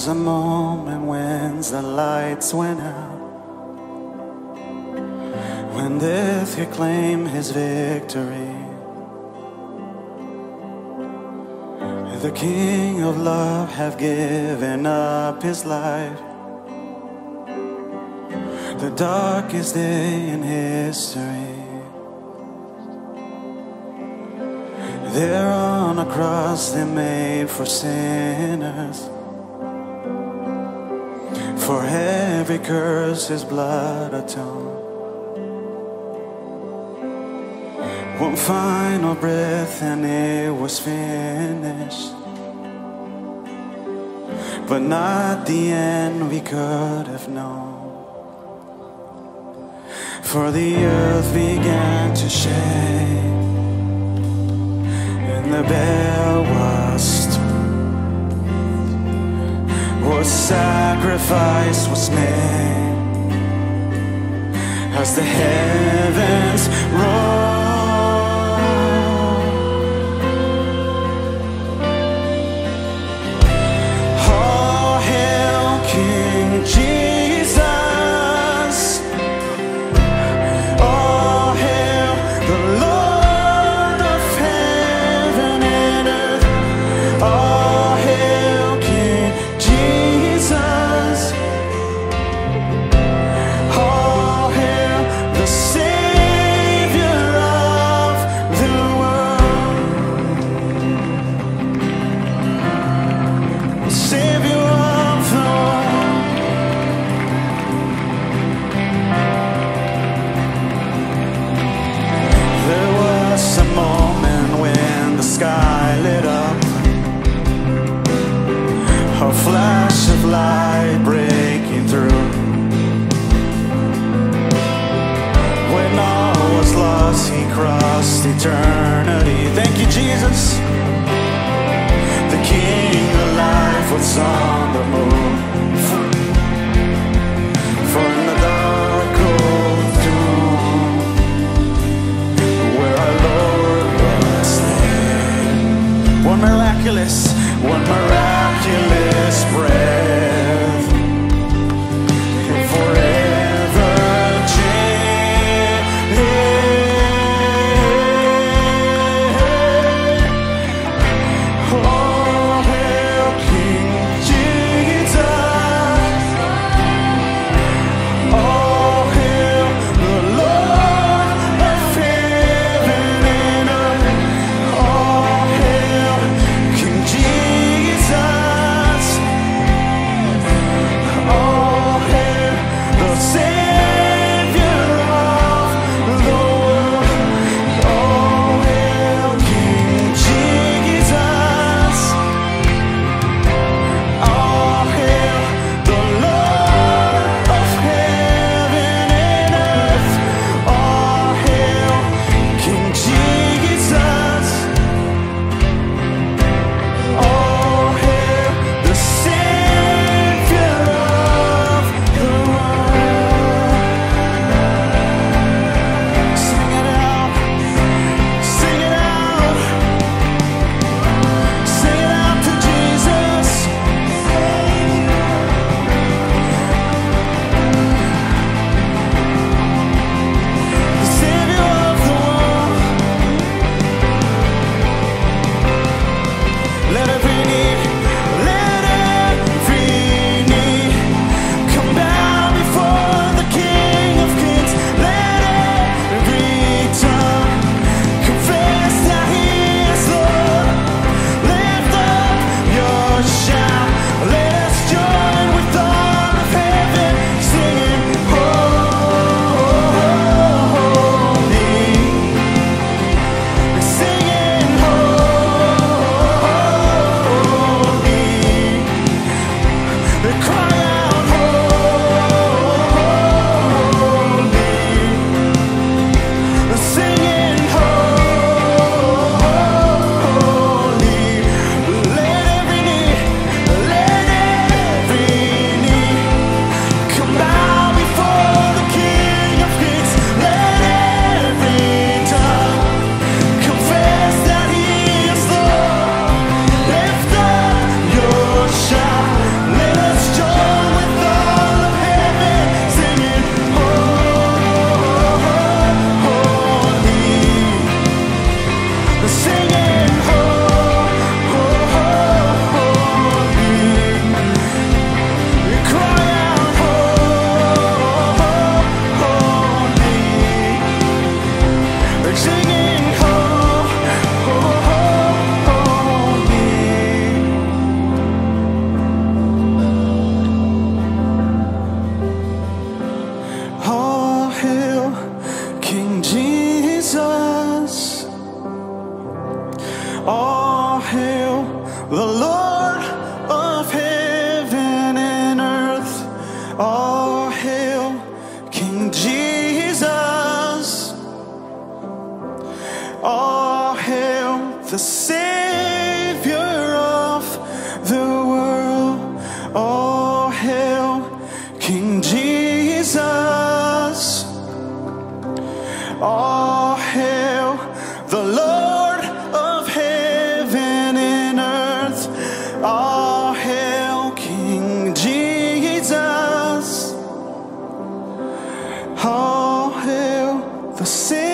was a moment when the lights went out. When death could claim his victory. The King of love have given up his life. The darkest day in history. There on a cross they made for sinners. For every curse his blood atoned. One final breath and it was finished. But not the end we could have known. For the earth began to shake, and the bell was sacrifice was made as the heavens roar. One miraculous breath. The Lord of heaven and earth. All hail King Jesus. All hail the Savior of the world. All hail King Jesus. All hail the Lord Jesus.